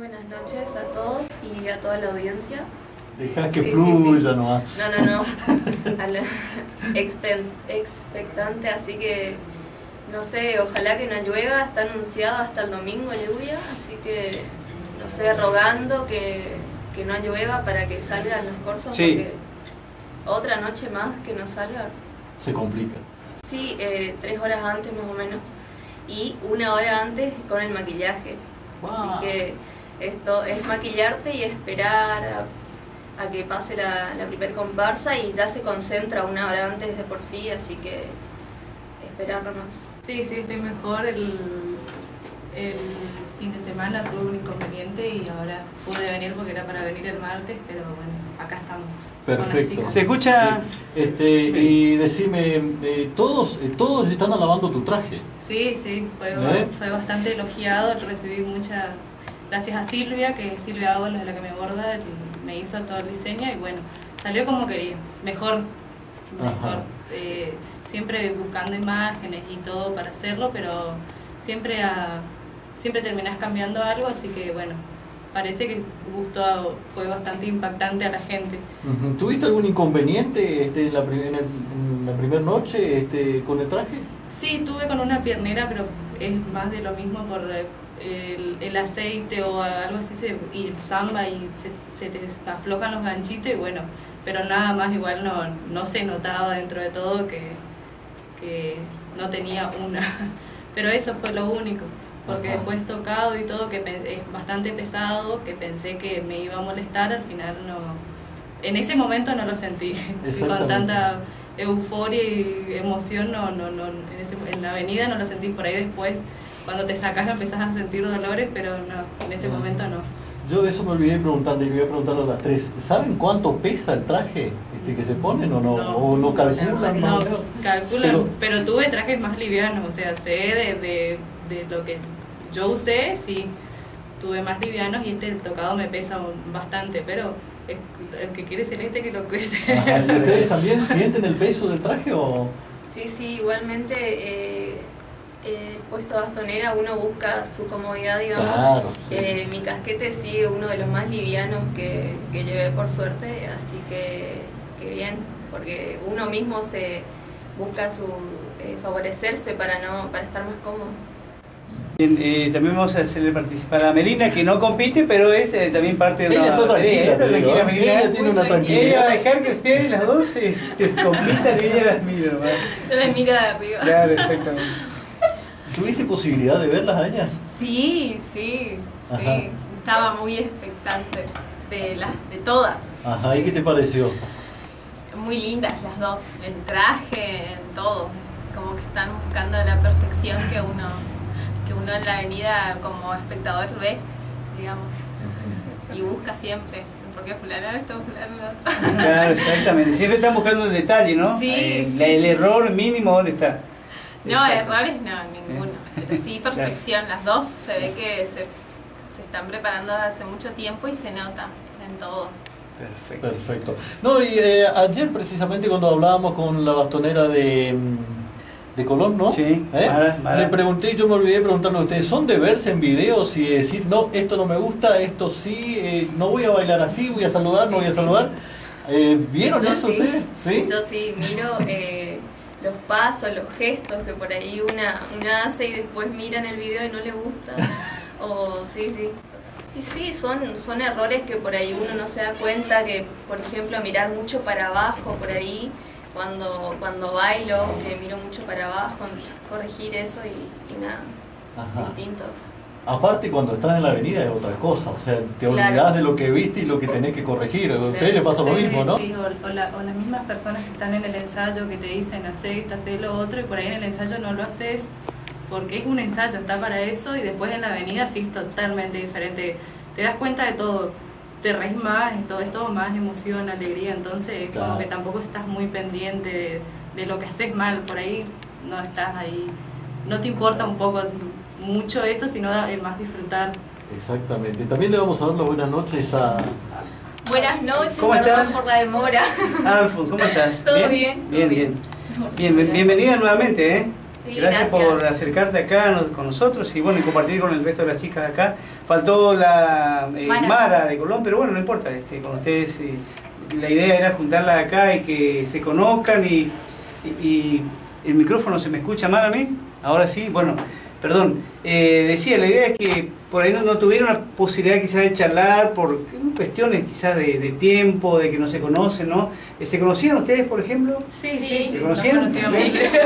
Buenas noches a todos y a toda la audiencia. Deja que Sí, sí, fluya sí. nomás. No, no, no. A la- expectante, así que no sé, ojalá que no llueva. Está anunciado hasta el domingo lluvia, así que no sé, rogando que, que no llueva para que salgan los corsos. Sí. Porque otra noche más que no salga. Se complica. Sí, eh, tres horas antes más o menos. Y una hora antes con el maquillaje. Wow. Así que esto es maquillarte y esperar a, a que pase la, la primer comparsa y ya se concentra una hora antes de por sí, así que esperar nomás. Sí, sí, estoy mejor. El, el fin de semana tuve un inconveniente y ahora pude venir porque era para venir el martes, pero bueno, acá estamos. con las Perfecto. ¿Se escucha? Sí. Este, y decime, eh, todos, eh, todos están alabando tu traje. Sí, sí, fue, ¿Eh? fue bastante elogiado. Recibí muchas gracias a Silvia, que Silvia Ábola es la que me borda, y me hizo todo el diseño y bueno, salió como quería, mejor, mejor. Eh, siempre buscando imágenes y todo para hacerlo, pero siempre a, siempre terminás cambiando algo, así que bueno, parece que gustó, fue bastante impactante a la gente. ¿Tuviste algún inconveniente este, la en la primera noche este, con el traje? Sí, tuve con una piernera, pero es más de lo mismo por eh, el, el aceite o algo así, se, y el samba y se, se te aflojan los ganchitos y bueno, pero nada más igual no, no se notaba dentro de todo que, que no tenía una. Pero eso fue lo único, porque Ajá. después tocado y todo, que es bastante pesado, que pensé que me iba a molestar, al final no... En ese momento no lo sentí, con tanta euforia y emoción no, no, no, en, ese- en la avenida no lo sentí por ahí después cuando te sacas empezás a sentir dolores pero no en ese Ah. momento no Yo de eso me olvidé de preguntarle, y voy a preguntarle a las tres. ¿Saben cuánto pesa el traje este, que se ponen o no? No, ¿O no calculan no calculan Pero- pero, tuve trajes más livianos o sea sé de, de, de lo que yo usé sí tuve más livianos y este tocado me pesa bastante pero es- el que quiere celeste que lo cueste Ajá, ¿y ¿Ustedes también sienten el peso del traje o...? Sí, sí, igualmente eh, eh, puesto bastonera uno busca su comodidad, digamos. Claro, sí, Eh, sí, sí. Mi casquete sí es uno de los más livianos que, que llevé por suerte, así que, que bien, porque uno mismo se busca su eh, favorecerse para no para estar más cómodo. Bien, eh, también vamos a hacerle participar a Melina, que no compite, pero es eh, también parte de Ella una está tranquila, Eh, digo, tranquila, ¿eh? Melina. Ella tiene una Ella va a tranquilidad. dejar que ustedes las dos eh, compitan y ella las mira. Yo las miro de arriba. Claro, exactamente. ¿Tuviste posibilidad de verlas a ellas? Sí, sí, Ajá. sí. Estaba muy expectante de las, de todas. Ajá, ¿y qué te pareció? Muy lindas las dos, el traje, todo. Como que están buscando la perfección que uno, que uno en la avenida como espectador ve, digamos, y busca siempre. Porque fulano esto, fulano lo otro. Claro, exactamente. Siempre están buscando el detalle, ¿no? Sí, Eh, sí, el sí, error mínimo, ¿dónde está? No, Exacto. errores no, ninguno. Pero sí, perfección. Las dos se ve que se, se están preparando desde hace mucho tiempo y se nota en todo. Perfecto. Perfecto. No, y eh, ayer precisamente cuando hablábamos con la bastonera de, mm, de Colón, ¿no? Sí, ¿Eh? Le pregunté, yo me olvidé de preguntarle a ustedes, ¿son de verse en videos y decir, no, esto no me gusta, esto sí, eh, no voy a bailar así, voy a saludar, no voy a sí. saludar? Eh, ¿Vieron Yo eso sí. ustedes? ¿Sí? Yo sí miro eh, los pasos, los gestos que por ahí una, una hace y después mira en el video y no le gusta. O sí, sí. Y sí, son, son errores que por ahí uno no se da cuenta, que por ejemplo mirar mucho para abajo por ahí, cuando, cuando bailo, que miro mucho para abajo, corregir eso y, y nada, Ajá. distintos. Aparte cuando estás en la avenida es otra cosa, o sea, te Claro. olvidás de lo que viste y lo que tenés que corregir. A ustedes les pasa lo Sí, mismo, ¿no? sí, o, o la- o las mismas personas que están en el ensayo que te dicen hacé esto, hacé lo otro y por ahí en el ensayo no lo haces porque es un ensayo, está para eso y después en la avenida sí es totalmente diferente. Te das cuenta de todo, te reís más, es todo, es todo más emoción, alegría, entonces Claro. como que tampoco estás muy pendiente de, de lo que haces mal, por ahí no estás ahí, no te importa un poco mucho eso, sino el más disfrutar. Exactamente. También le vamos a dar las buenas noches a... Buenas noches, ¿Cómo perdón estás? por la demora. Alfo, ¿cómo estás? Todo bien, todo Bien, bien. bien. Bien, bien- bienvenida nuevamente, ¿eh? Sí, gracias, por acercarte acá con nosotros y bueno, y compartir con el resto de las chicas de acá. Faltó la eh, Mara. Mara. de Colón, pero bueno, no importa, este, con ustedes eh, la idea era juntarla acá y que se conozcan y, y- y el micrófono se me escucha mal a mí. Ahora sí, bueno, perdón. Eh, decía, la idea es que por ahí no, no tuvieron la posibilidad quizás de charlar por cuestiones quizás de, de tiempo, de que no se conocen, ¿no? Eh, ¿Se conocían ustedes, por ejemplo? Sí, Sí. sí, ¿Se conocíamos.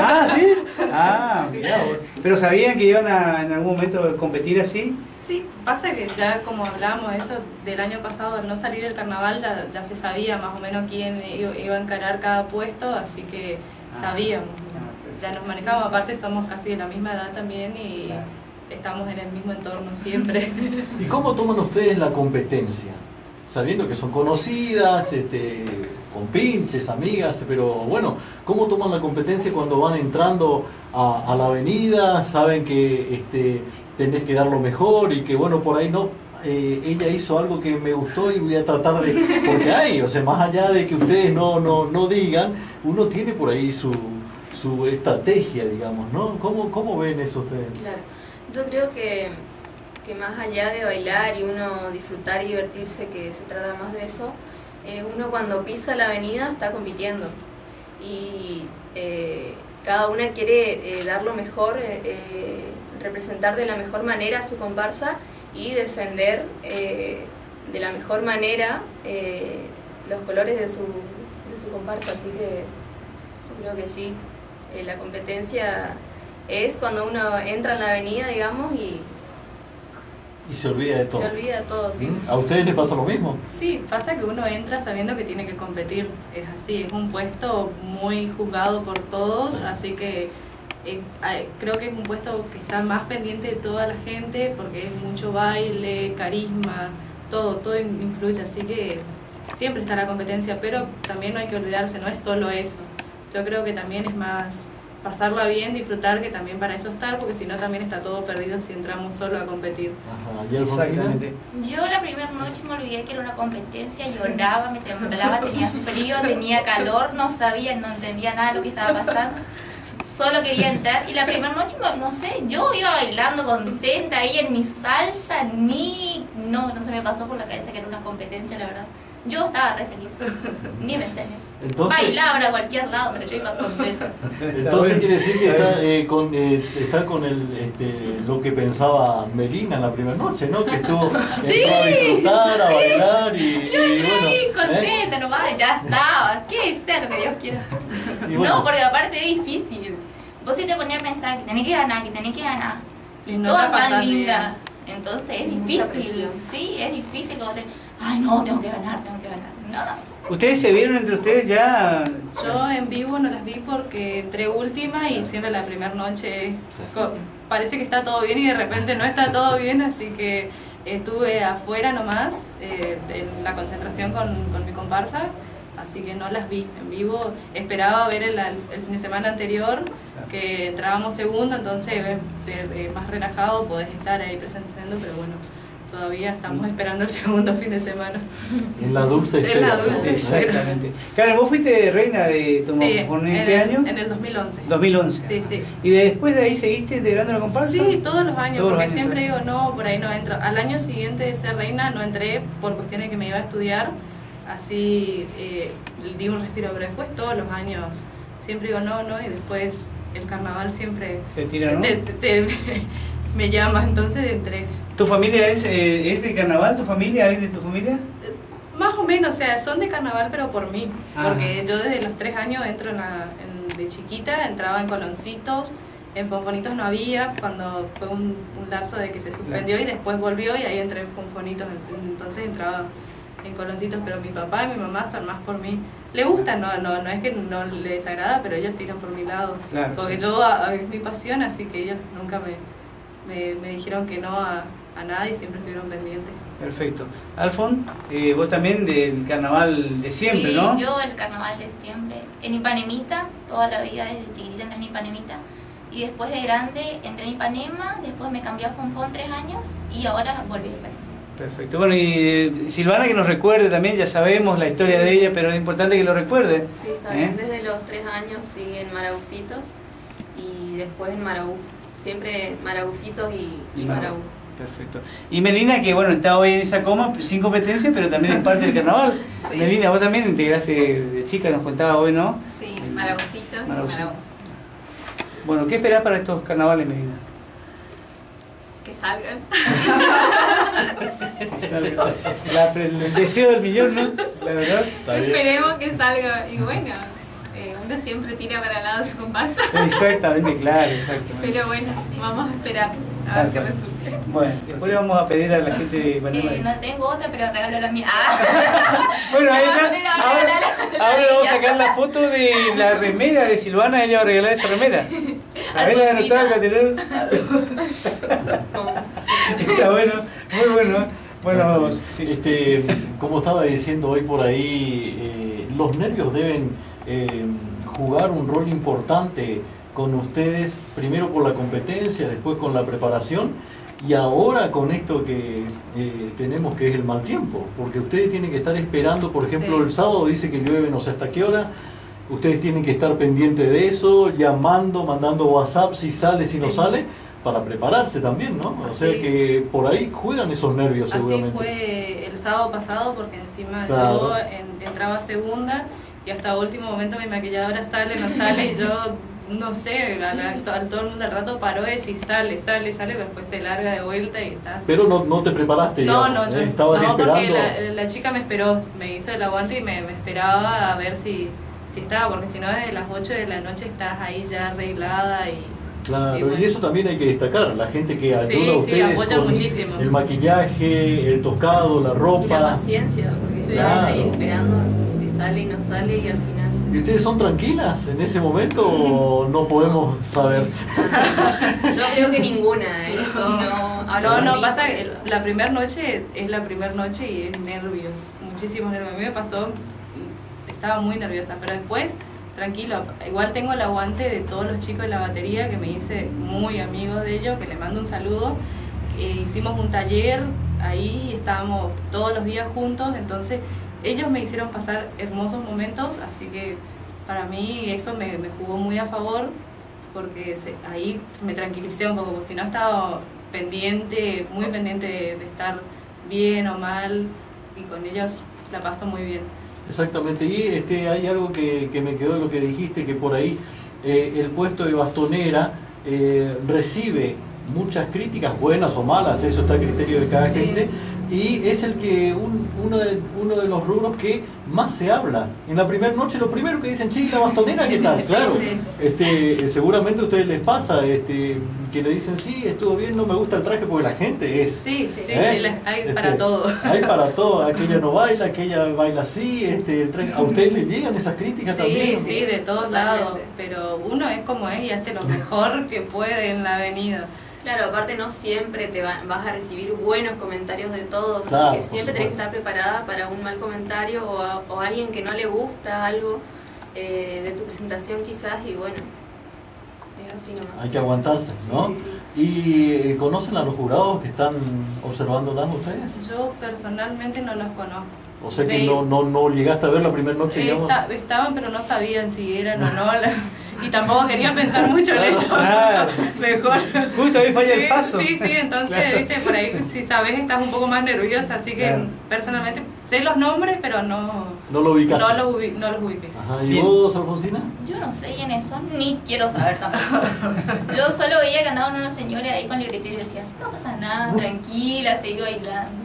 Ah, ¿sí? Ah, mirá vos. ¿Pero sabían que iban a en algún momento competir así? Sí, pasa que ya como hablábamos de eso del año pasado, al no salir el carnaval ya, ya se sabía más o menos quién iba iba a encarar cada puesto, así que Ah. sabíamos, ya nos manejamos, aparte somos casi de la misma edad también y Claro. estamos en el mismo entorno siempre. ¿Y cómo toman ustedes la competencia? Sabiendo que son conocidas, este, con pinches, amigas, pero bueno, ¿cómo toman la competencia cuando van entrando a, a la avenida? Saben que este, tenés que dar lo mejor y que bueno, por ahí no, eh, ella hizo algo que me gustó y voy a tratar de... Porque hay, o sea, más allá de que ustedes no, no, no digan, uno tiene por ahí su, su estrategia, digamos, ¿no? ¿Cómo, ¿Cómo ven eso ustedes? Claro, yo creo que, que más allá de bailar y uno disfrutar y divertirse, que se trata más de eso, eh, uno cuando pisa la avenida está compitiendo y eh, cada una quiere eh, dar lo mejor, eh, representar de la mejor manera a su comparsa y defender de la mejor manera los colores de su, de su comparsa, así que yo creo que sí, eh, la competencia es cuando uno entra en la avenida, digamos, y Y se olvida de todo. se olvida todo, sí. ¿Mm? ¿A ustedes les pasa lo mismo? Sí, pasa que uno entra sabiendo que tiene que competir, es así, es un puesto muy juzgado por todos, así que eh, creo que es un puesto que está más pendiente de toda la gente porque es mucho baile, carisma, todo, todo in- influye, así que siempre está la competencia, pero también no hay que olvidarse, no es solo eso. Yo creo que también es más pasarla bien, disfrutar, que también para eso estar, porque si no también está todo perdido si entramos solo a competir. Ajá. Exactamente. Yo la primera noche me olvidé que era una competencia, lloraba, me temblaba, tenía frío, tenía calor, no sabía, no entendía nada de lo que estaba pasando. Solo quería entrar y la primera noche, no- no sé, yo iba bailando contenta ahí en mi salsa, ni, no, no se me pasó por la cabeza que era una competencia, la verdad. Yo estaba re feliz, ni pensé en eso. Entonces, Bailaba a cualquier lado, pero yo iba contenta. entonces quiere decir que está, eh, con, eh, está con el, este, lo que pensaba Melina en la primera noche, ¿no? Que estuvo Sí, entró a disfrutar, a bailar y, Yo y entré bueno. ahí ¿eh? contenta nomás, ya estaba, que sea lo que Dios quiera. Bueno, No, porque aparte es difícil. Vos sí te ponías a pensar que tenés que ganar, que tenés que ganar. Y Y no todas tan lindas. Entonces es Mucha difícil. presión. Sí, es difícil como te. Ay, no, tengo que ganar, tengo que ganar. Nada. ¿Ustedes se vieron entre ustedes ya? Yo en vivo no las vi porque entré última y siempre la primera noche parece que está todo bien y de repente no está todo bien, así que estuve afuera nomás eh, en la concentración con, con mi comparsa, así que no las vi en vivo. Esperaba ver el, el fin de semana anterior que entrábamos segundo, entonces eh, de- de más relajado podés estar ahí presenciando, pero bueno. Todavía estamos esperando el segundo fin de semana. en la dulce En la dulce espera. Exactamente. Karen, vos fuiste reina de en qué el, año? En el 2011. 2011. Sí, sí. ¿Y después de ahí seguiste integrando la comparsa? Sí, todos los años, Todos los porque años, siempre digo, no, por ahí no entro. Al año siguiente de ser reina no entré por cuestiones que me iba a estudiar, así eh, di un respiro, pero después todos los años siempre digo no, no, y después el carnaval siempre Te tiran, ¿no? te- te- te- me llama, entonces entré. ¿Tu familia es, eh, es de carnaval? ¿Tu familia es de tu familia? Más o menos, o sea, son de carnaval, pero por mí. Ah. Porque yo desde los tres años entro en la- en- de chiquita, entraba en coloncitos, en fonfonitos no había, cuando fue un, un lapso de que se suspendió y después volvió y ahí entré en fonfonitos, entonces entraba en coloncitos, pero mi papá y mi mamá son más por mí. Le gusta, no, no, no es que no les desagrada, pero ellos tiran por mi lado. Claro, Porque sí. yo a- a- es mi pasión, así que ellos nunca me, me, me dijeron que no a, a nada y siempre estuvieron pendientes. Perfecto. Alfon, eh, vos también del carnaval de siempre, sí, ¿no? yo el carnaval de siempre. En Ipanemita, toda la vida desde chiquitita entré en Ipanemita. Y después de grande entré en Ipanema, después me cambié a Fonfón tres años y ahora volví a Ipanema. Perfecto. Bueno, y eh, Silvana que nos recuerde también, ya sabemos la historia Sí. de ella, pero es importante que lo recuerde. Sí, está ¿Eh? bien. Desde los tres años sigue en Maraucitos. y después en Maraú. Siempre Marabucitos y, y. Perfecto. Y Melina, que bueno, está hoy en esa coma, sin competencia, pero también es parte del carnaval. Sí. Melina, vos también integraste de chica, nos contaba hoy, ¿no? Sí. Marabu. Bueno, ¿qué esperás para estos carnavales, Melina? Que salgan. Que salga. La- el deseo del millón, ¿no? La verdad. Esperemos que salga. Y bueno, eh, uno siempre tira para el lado su comparsa. Exactamente, claro, exactamente. Pero bueno, vamos a esperar a Tal ver qué resulta. Bueno, después le vamos a pedir a la gente de. Eh, no tengo otra, pero regalo la mía. Ah. Bueno, ahí está. Ahora, ahora le vamos a sacar la foto de la remera de Silvana, ella va a regalar esa remera. ¿Sabés la de Alfonsina. anotar, Caterina? Está bueno, muy bueno. Bueno, sí. Este, como estaba diciendo hoy por ahí, eh, los nervios deben eh, jugar un rol importante con ustedes, primero por la competencia, después con la preparación y ahora con esto que eh, tenemos que es el mal tiempo, porque ustedes tienen que estar esperando, por ejemplo, Sí. el sábado dice que llueve no sé hasta qué hora, ustedes tienen que estar pendientes de eso, llamando, mandando WhatsApp si sale, si no Sí. sale, para prepararse también, ¿no? O sea Sí. que por ahí juegan esos nervios Así seguramente. fue el sábado pasado porque encima Claro. yo en- entraba segunda y hasta último momento mi maquilladora sale, no sale y yo no sé, al, al- al- todo el mundo al rato paró de decir sale, sale, sale, pero después se larga de vuelta y está. Pero no, no te preparaste, No, digamos, no, yo ¿eh? estabas no, porque esperando. la, la chica me esperó, me hizo el aguante y me, me esperaba a ver si, si estaba, porque si no desde las 8 de la noche estás ahí ya arreglada y Claro, y y, eso también hay que destacar, la gente que ayuda Sí, a sí, ustedes apoya con muchísimo. el maquillaje, el tocado, la Y la ropa. paciencia, porque Sí. estás ahí esperando y sale y no sale y al final. ¿Y ustedes son tranquilas en ese momento o no podemos saber? Yo creo que ninguna, ¿eh? No, No, no, pasa la primera noche es la primera noche y es nervios, muchísimos nervios. A mí me pasó, estaba muy nerviosa, pero después, tranquilo, igual tengo el aguante de todos los chicos de la batería que me hice muy amigos de ellos, que les mando un saludo. Eh, hicimos un taller ahí, estábamos todos los días juntos, entonces ellos me hicieron pasar hermosos momentos, así que para mí eso me, jugó muy a favor porque se- ahí me tranquilicé un poco, porque si no estaba pendiente, muy pendiente de, estar bien o mal, y con ellos la paso muy bien. Exactamente, y este, hay algo que, que me quedó lo que dijiste, que por ahí eh, el puesto de bastonera eh, recibe muchas críticas, buenas o malas, eso está a criterio de cada Sí. gente, y es el que un- uno, de, uno de los rubros que más se habla. En la primera noche lo primero que dicen, chica, bastonera, ¿qué tal? Sí, Claro, sí. este, seguramente a ustedes les pasa este, que le dicen, sí, estuvo bien, no me gusta el traje, porque la gente es... Sí, sí, ¿Eh? sí, la- hay Este, para todo. Hay para todo, aquella no baila, aquella baila así, este, el ¿a ustedes les llegan esas críticas Sí, también? sí, de todos lados, pero uno es como es y hace lo mejor que puede en la avenida. Claro, aparte no siempre te va- vas a recibir buenos comentarios de todos, Claro, así que siempre tenés que estar preparada para un mal comentario o a, o alguien que no le gusta algo eh, de tu presentación quizás y bueno, es así nomás. Hay que aguantarse, ¿no? Sí, sí, ¿Y eh, conocen a los jurados que están observándolas ustedes? Yo personalmente no los conozco. O sea que no, no, no llegaste a ver la primera noche, digamos. Estaban, pero no sabían si eran o no. la- y tampoco quería pensar mucho en eso. Claro. Mejor. Justo ahí falla sí, el paso. Sí, sí, entonces, Claro. viste, por ahí, si sabes, estás un poco más nerviosa. Así que Claro. personalmente sé los nombres, pero no, No lo ubicaste. no, los, ubi- no los ubiqué. Ajá, ¿y Bien. vos, Alfonsina? Yo no sé quiénes son, ni quiero saber tampoco. Yo solo veía que andaban unos señores ahí con libretero y decía, no pasa nada, tranquila, seguí bailando.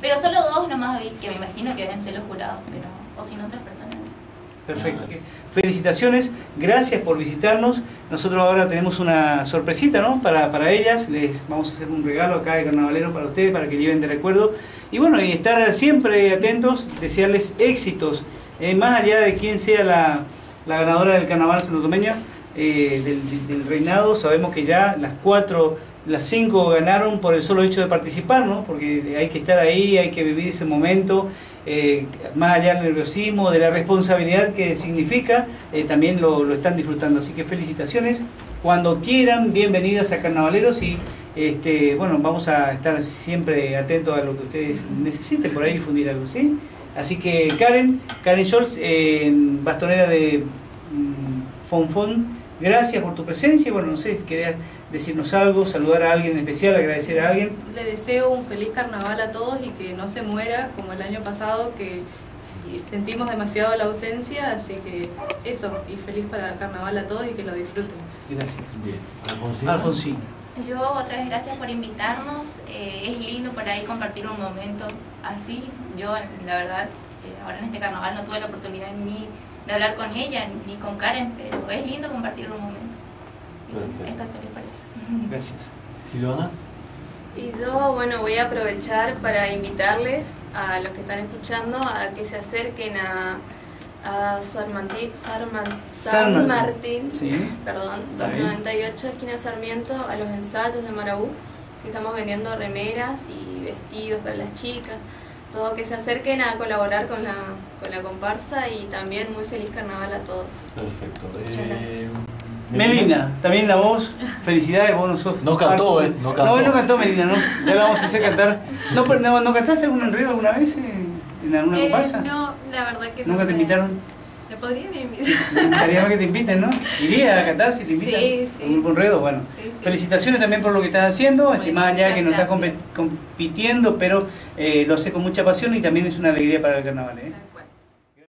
Pero solo dos nomás vi, que me imagino que deben ser los jurados, pero, o si no otras personas. Perfecto. Felicitaciones, gracias por visitarnos. Nosotros ahora tenemos una sorpresita ¿no? para, para ellas. Les vamos a hacer un regalo acá de carnavalero para ustedes, para que lleven de recuerdo. Y bueno, y estar siempre atentos, desearles éxitos. Eh, más allá de quién sea la, la ganadora del carnaval santotomeño, eh, del- del reinado, sabemos que ya las cuatro, las cinco ganaron por el solo hecho de participar, ¿no? porque hay que estar ahí, hay que vivir ese momento eh, más allá del nerviosismo, de la responsabilidad que significa, eh, también lo, lo están disfrutando. Así que felicitaciones. Cuando quieran, bienvenidas a Carnavaleros y este, bueno, vamos a estar siempre atentos a lo que ustedes necesiten, por ahí difundir algo, ¿sí? Así que Karen, Karen Scholz, eh, bastonera de mm, Fonfon, gracias por tu presencia. Bueno, no sé, querías decirnos algo, saludar a alguien en especial, agradecer a alguien. Le deseo un feliz carnaval a todos y que no se muera como el año pasado que sentimos demasiado la ausencia, así que eso, y feliz para el carnaval a todos y que lo disfruten. Gracias. Bien. Alfonsina. Alfonsina. Yo otra vez gracias por invitarnos. Eh, es lindo por ahí compartir un momento así. Yo la verdad ahora en este carnaval no tuve la oportunidad ni de hablar con ella ni con Karen, pero es lindo compartir un momento. Perfecto. estoy feliz por eso. Gracias. Silvana. Y yo, bueno, voy a aprovechar para invitarles a los que están escuchando a que se acerquen a, a San, Martín, Sarman- San San Martín. Sí. perdón, Está bien. 298, esquina Sarmiento, a los ensayos de Marabú, estamos vendiendo remeras y vestidos para las chicas, todo que se acerquen a colaborar con la, con la comparsa y también muy feliz carnaval a todos. Perfecto. Muchas Eh, gracias. Melina, también la voz, felicidades, vos no sos No cantó, parte- ¿eh? No cantó. No, no cantó Melina, ¿no? Ya la vamos a hacer cantar. ¿No, pero no, ¿no cantaste algún enredo alguna vez en, en alguna Eh, comparsa? no, la verdad que no. ¿Nunca te invitaron? ¿Me podrían invitar? Que te inviten, ¿no? ¿Iría a cantar si te invitan? Sí, sí. ¿Un grupo enredo? Bueno. Sí, sí. Felicitaciones también por lo que estás haciendo, Bueno, estimada ya que no estás compitiendo, pero eh, lo hace con mucha pasión y también es una alegría para el carnaval. ¿eh?